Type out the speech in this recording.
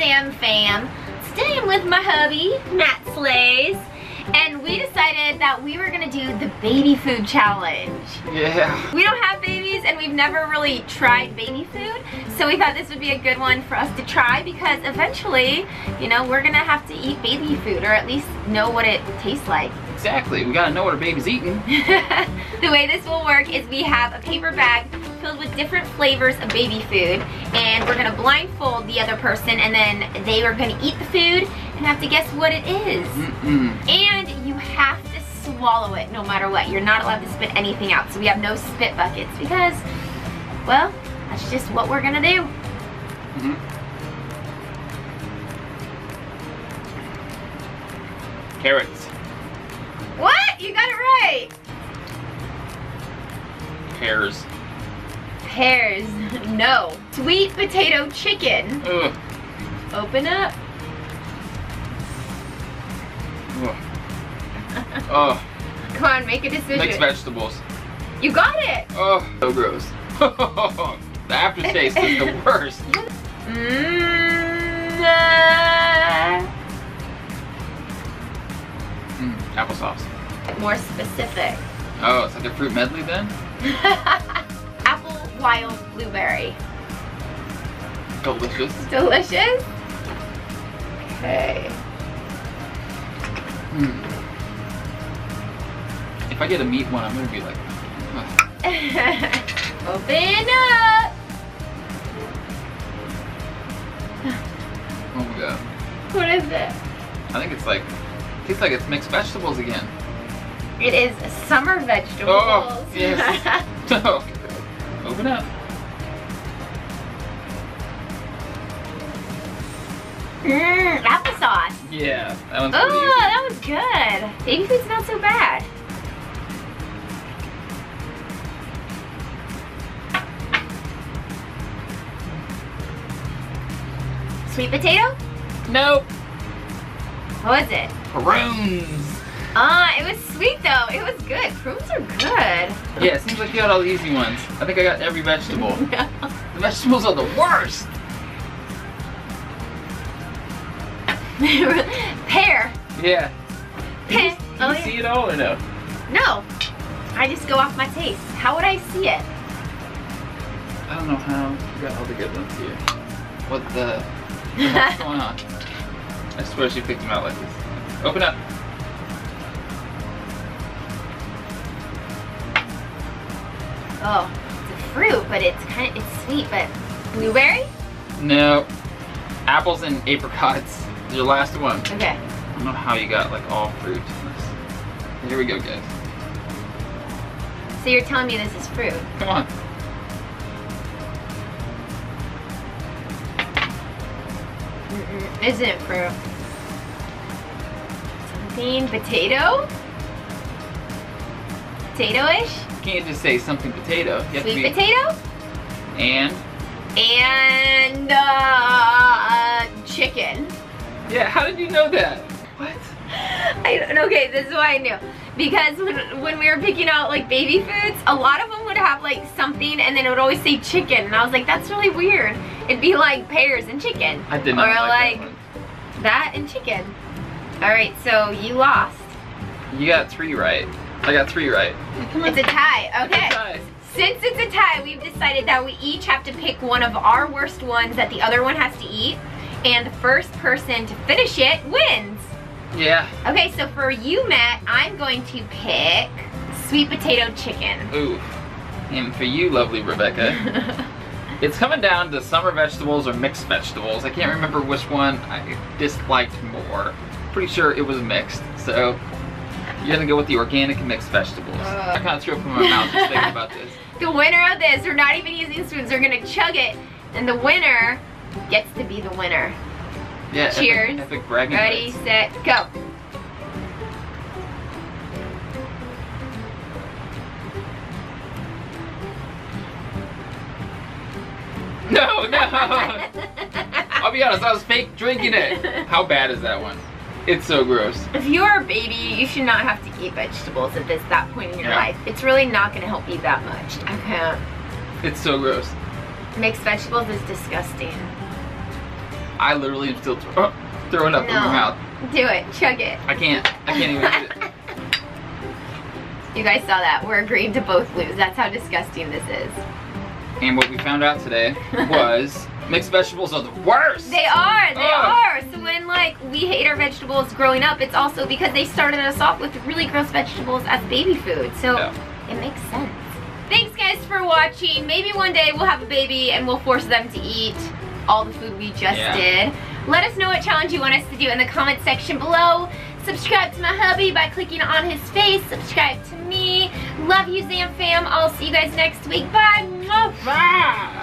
Zam Fam. Today I'm with my hubby, Matt Slays, and we decided that we were gonna do the baby food challenge. Yeah. We don't have babies and we've never really tried baby food, so we thought this would be a good one for us to try because eventually, you know, we're gonna have to eat baby food or at least know what it tastes like. Exactly. We gotta know what our baby's eating. the way this will work is we have a paper bag filled with different flavors of baby food and we're gonna blindfold the other person and then they are gonna eat the food and have to guess what it is. Mm-mm. And you have to swallow it no matter what. You're not allowed to spit anything out. So we have no spit buckets because, well, that's just what we're gonna do. Mhm. Carrots. What? You got it right. Pears. Pears. No. Sweet potato chicken. Ugh. Open up. Oh, Come on, make a decision. mixed vegetables. You got it. Oh, so gross. the aftertaste is the worst. Mmm. Mm, applesauce. more specific. Oh, it's like a fruit medley then? Apple wild blueberry. Delicious. Delicious. Okay. Mm. If I get a meat one, I'm gonna be like, ugh. Open up. oh my god. What is it? I think it's like, tastes like it's mixed vegetables again. It is summer vegetables. Oh, yes. Open up. Mmm, applesauce. Yeah, that one's Oh, that was good. Baby food's not so bad. Sweet potato? Nope. What was it? Prunes. Ah, it was sweet though. It was good. Prunes are good. Yeah, it seems like you got all the easy ones. I think I got every vegetable. The vegetables are the worst. Pear. Yeah. Can you, Pear. can Oh, you yeah. see it all or no? No. I just go off my taste. How would I see it? I don't know how you got all the good ones here. What the? What's going on? I swear she picked them out like this. Open up. Oh, it's a fruit, but it's kind of it's sweet. But blueberry? No. Apples and apricots. Your last one. Okay. I don't know how you got like all fruit in this. Here we go, guys. So you're telling me this is fruit? Come on. Mm-mm, isn't fruit. Something potato? Potato-ish? Can't just say something potato. You have Sweet to be potato? and And uh, chicken. yeah. How did you know that? What? I don't, okay, this is why I knew. Because when, when we were picking out like baby foods, a lot of them would have like something and then it would always say chicken. And I was like, that's really weird. It'd be like pears and chicken. I did not Or like, like that that and chicken. Alright, so you lost. You got three right. I got three right. It's a tie, okay. Guys. Since it's a tie, we've decided that we each have to pick one of our worst ones that the other one has to eat. And the first person to finish it wins. Yeah. Okay, so for you, Matt, I'm going to pick sweet potato chicken. Ooh. And for you, lovely Rebecca, it's coming down to summer vegetables or mixed vegetables. I can't remember which one I disliked more. Pretty sure it was mixed. So you're gonna go with the organic mixed vegetables. Ugh. I kind of threw up in my mouth just thinking about this. the winner of this, we're not even using spoons, we're gonna chug it, and the winner gets to be the winner. Yeah. Cheers. Epic, bragging Ready, set, go. No, no. I'll be honest, I was fake drinking it. How bad is that one? It's so gross. If you're a baby, you should not have to eat vegetables at this that point in your Yeah. life. It's really not gonna help you that much. I can't. It's so gross. Mixed vegetables is disgusting. I literally am still throw, oh, throwing up in my mouth. Do it. Chug it. I can't. I can't even eat it. You guys saw that. We're agreed to both lose. That's how disgusting this is. And what we found out today was mixed vegetables are the worst. They are. They Ugh. are. So when like we hate our vegetables growing up, it's also because they started us off with really gross vegetables as baby food. So Yeah. it makes sense. Thanks guys for watching. Maybe one day we'll have a baby and we'll force them to eat all the food we just Yeah. did. Let us know what challenge you want us to do in the comment section below. Subscribe to my hubby by clicking on his face. Subscribe to me. Love you, Zam fam. I'll see you guys next week. Bye. Ah!